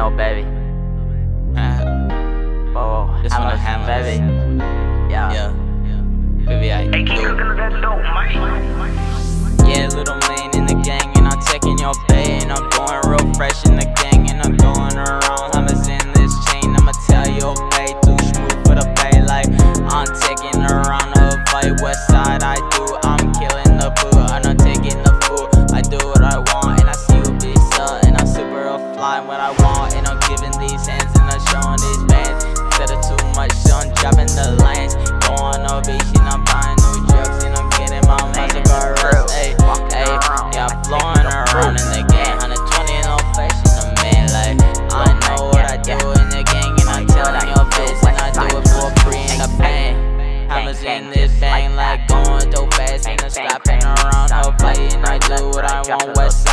no baby. Oh, this one a hammer. Baby. Yeah. yeah. yeah. Baby, I hey, keep cooking that dope, Mike. Yeah, Lil Mayne in the gang, and I'm taking your pay, and I'm going real fresh in the game. Fly what I want, and I'm giving these hands, and I'm showing these bands. Instead of too much, so I'm dropping the lines. going on beach, and I'm buying new drugs, and I'm getting my music arrest. Ayy, ayy, yeah, I'm flowing around in the game, 120 no fashion, a man like I know what I do in the gang, and I'm telling your bitch, and I do it for free in the pain. Hammers in this bang like going so fast and I'm slapping around no fighting. I do what I want, west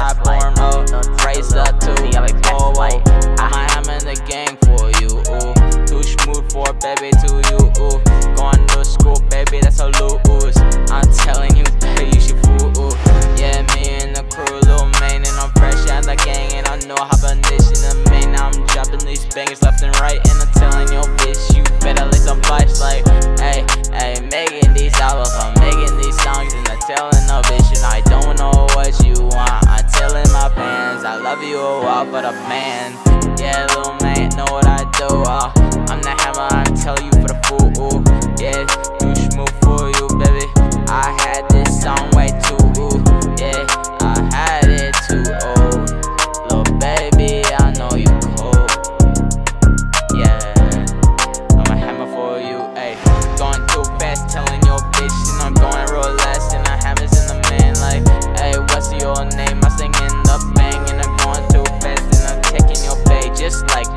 making these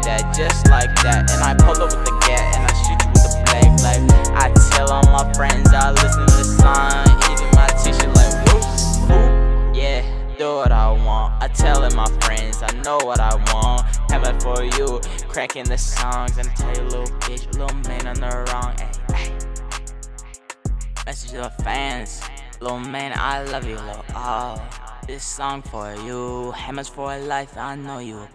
that, just like that. And I pull up with the gat, and I shoot you with the blade, like, I tell all my friends, I listen to the song, even my teacher, like, whoop, whoop, yeah, do what I want. I telling my friends, I know what I want. Have it for you, cracking the songs, and I tell you, little bitch, little man on the wrong, ayy, ayy. Message to the fans, little man, I love you, little oh. This song for you, hammers for life, I know you